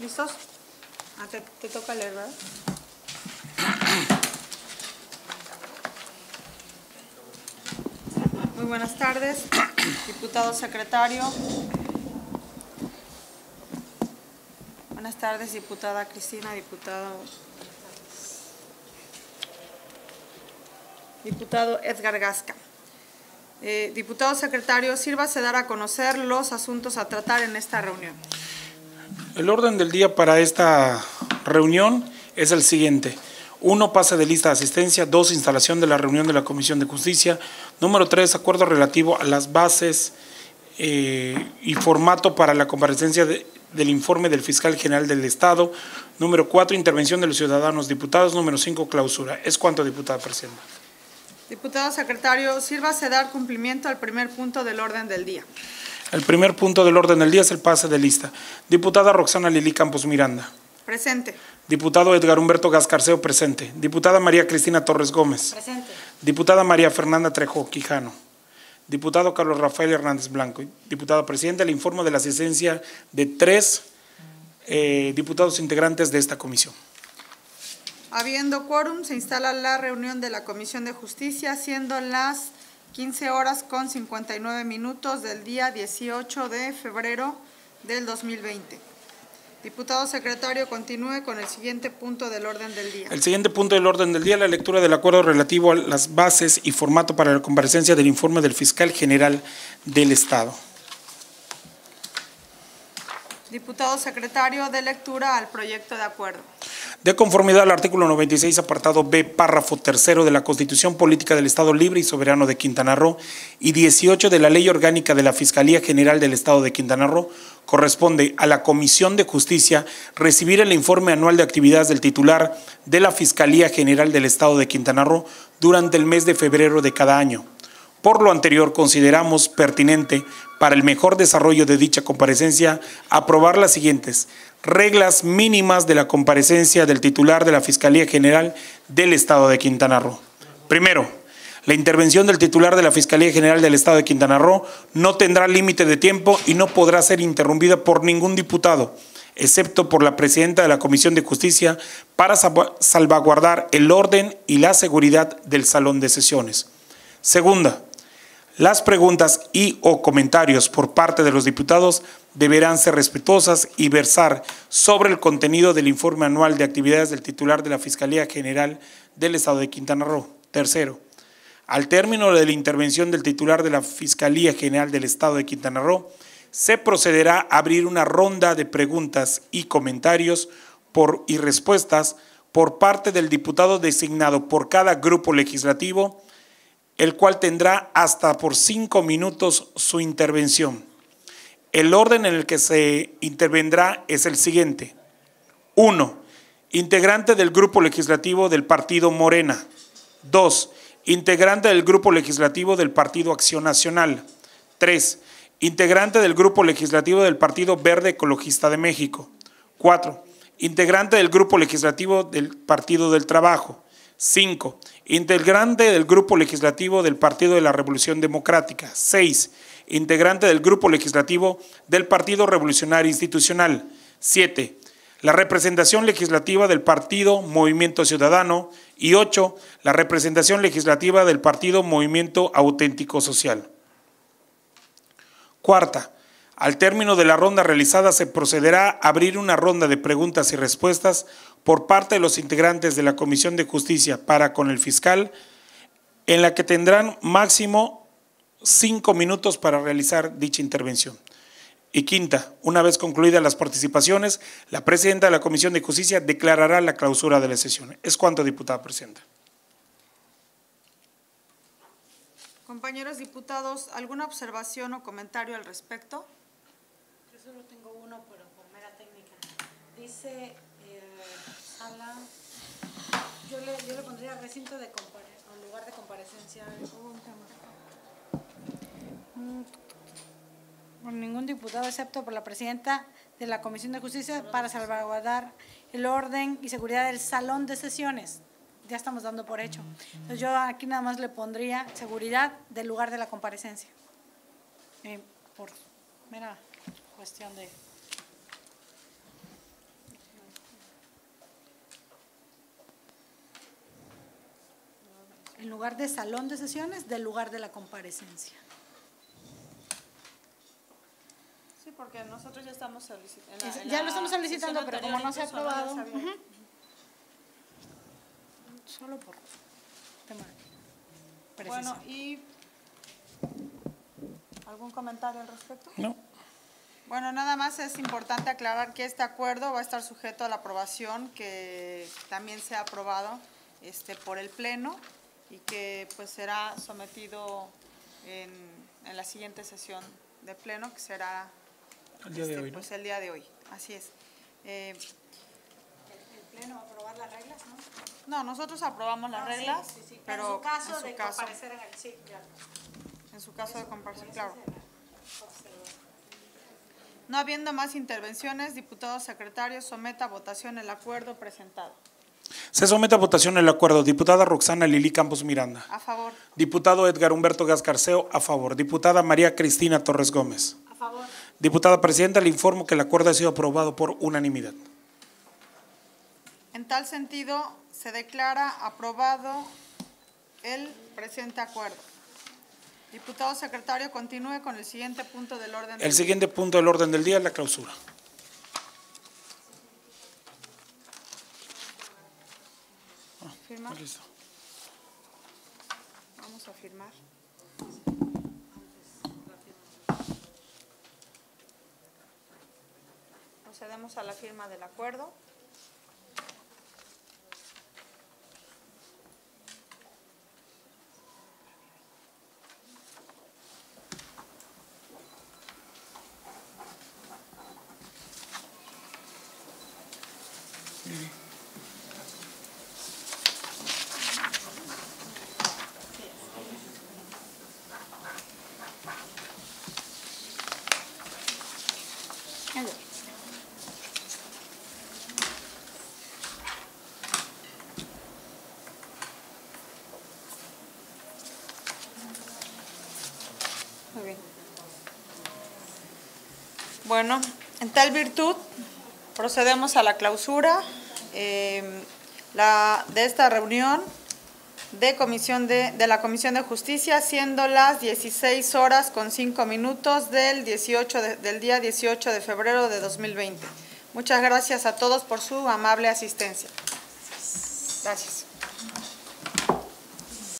¿Listos? Ah, te, te toca leer, ¿verdad? Muy buenas tardes, diputado secretario. Buenas tardes, diputada Cristina, diputado. Diputado Edgar Gasca. Eh, diputado secretario, sírvase dar a conocer los asuntos a tratar en esta reunión. El orden del día para esta reunión es el siguiente. Uno, pase de lista de asistencia. Dos, instalación de la reunión de la Comisión de Justicia. Número tres, acuerdo relativo a las bases eh, y formato para la comparecencia de- del informe del fiscal general del Estado. Número cuatro, intervención de los ciudadanos diputados. Número cinco, clausura. Es cuanto, diputada presidenta. Diputado secretario, sírvase dar cumplimiento al primer punto del orden del día. El primer punto del orden del día es el pase de lista. Diputada Roxana Lili Campos Miranda. Presente. Diputado Edgar Humberto Gascarceo, presente. Diputada María Cristina Torres Gómez. Presente. Diputada María Fernanda Trejo Quijano. Diputado Carlos Rafael Hernández Blanco. Diputada Presidenta, le informo de la asistencia de tres eh, diputados integrantes de esta comisión. Habiendo quórum, se instala la reunión de la Comisión de Justicia, siendo las 15 horas con 59 minutos del día 18 de febrero del 2020. Diputado secretario, continúe con el siguiente punto del orden del día. El siguiente punto del orden del día es la lectura del acuerdo relativo a las bases y formato para la comparecencia del informe del fiscal general del Estado. Diputado secretario, de lectura al proyecto de acuerdo. De conformidad al artículo 96, apartado B, párrafo tercero de la Constitución Política del Estado Libre y Soberano de Quintana Roo y 18 de la Ley Orgánica de la Fiscalía General del Estado de Quintana Roo, corresponde a la Comisión de Justicia recibir el informe anual de actividades del titular de la Fiscalía General del Estado de Quintana Roo durante el mes de febrero de cada año. Por lo anterior, consideramos pertinente, para el mejor desarrollo de dicha comparecencia, aprobar las siguientes reglas mínimas de la comparecencia del titular de la Fiscalía General del Estado de Quintana Roo. Primero, la intervención del titular de la Fiscalía General del Estado de Quintana Roo no tendrá límite de tiempo y no podrá ser interrumpida por ningún diputado, excepto por la presidenta de la Comisión de Justicia, para salva- salvaguardar el orden y la seguridad del salón de sesiones. Segunda, las preguntas y o comentarios por parte de los diputados deberán ser respetuosas y versar sobre el contenido del informe anual de actividades del titular de la Fiscalía General del Estado de Quintana Roo. Tercero, al término de la intervención del titular de la Fiscalía General del Estado de Quintana Roo, se procederá a abrir una ronda de preguntas y comentarios y respuestas por parte del diputado designado por cada grupo legislativo el cual tendrá hasta por cinco minutos su intervención. El orden en el que se intervendrá es el siguiente. Uno, Integrante del Grupo Legislativo del Partido Morena. Dos, Integrante del Grupo Legislativo del Partido Acción Nacional. Tres, Integrante del Grupo Legislativo del Partido Verde Ecologista de México. Cuatro, Integrante del Grupo Legislativo del Partido del Trabajo. 5. Integrante del Grupo Legislativo del Partido de la Revolución Democrática. 6. Integrante del Grupo Legislativo del Partido Revolucionario Institucional. 7. La representación legislativa del Partido Movimiento Ciudadano. Y 8. La representación legislativa del Partido Movimiento Auténtico Social. Cuarta, al término de la ronda realizada se procederá a abrir una ronda de preguntas y respuestas por parte de los integrantes de la Comisión de Justicia para con el fiscal, en la que tendrán máximo cinco minutos para realizar dicha intervención. Y quinta, una vez concluidas las participaciones, la presidenta de la Comisión de Justicia declarará la clausura de la sesión. Es cuanto, diputada presidenta. Compañeros diputados, ¿alguna observación o comentario al respecto? Yo solo tengo uno, pero por mera técnica. Dice eh, sala, yo le, yo le pondría recinto de compare- o lugar de comparecencia. Mm, Por ningún diputado, excepto por la presidenta de la Comisión de Justicia, para salvaguardar el orden y seguridad del salón de sesiones. Ya estamos dando por hecho. Entonces yo aquí nada más le pondría seguridad del lugar de la comparecencia. Eh, por mera cuestión de... En lugar de salón de sesiones, del lugar de la comparecencia. Sí, porque nosotros ya estamos solicitando. Ya lo estamos solicitando, pero como no se ha aprobado. Solo por Bueno, ¿y algún comentario al respecto? No. Bueno, nada más es importante aclarar que este acuerdo va a estar sujeto a la aprobación que también se ha aprobado este, por el Pleno y que pues será sometido en, en la siguiente sesión de Pleno, que será El día de este, hoy, ¿no? pues el día de hoy. Así es. Eh, El Pleno va a aprobar las reglas, ¿no? no, nosotros aprobamos las Ah, sí, reglas, sí, sí. pero en su caso en su de caso, comparecer en el sí, claro. en su caso de comparación, claro. No habiendo más intervenciones, diputado secretario, someta a votación el acuerdo presentado. Se somete a votación el acuerdo. Diputada Roxana Lili Campos Miranda. A favor. Diputado Edgar Humberto Gascarceo, a favor. Diputada María Cristina Torres Gómez. A favor. Diputada Presidenta, le informo que el acuerdo ha sido aprobado por unanimidad. En tal sentido, se declara aprobado el presente acuerdo. Diputado secretario, continúe con el siguiente punto del orden. del El día. siguiente punto del orden del día es la clausura. Firma. Listo. Vamos a firmar. Procedemos a la firma del acuerdo. Muy bien. Bueno, en tal virtud, procedemos a la clausura eh, de esta reunión de, comisión de, de la Comisión de Justicia, siendo las 16 horas con 5 minutos del, 18 de- del día 18 de febrero de 2020. Muchas gracias a todos por su amable asistencia. Gracias.